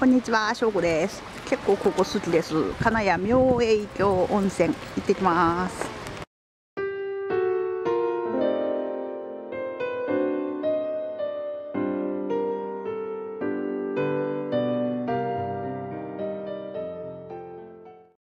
こんにちは、しょうこです。結構ここ好きです。金谷明栄峡温泉行ってきます。